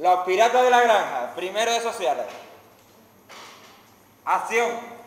Los piratas de la granja, primero de sociales. Acción.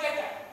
vai, vai.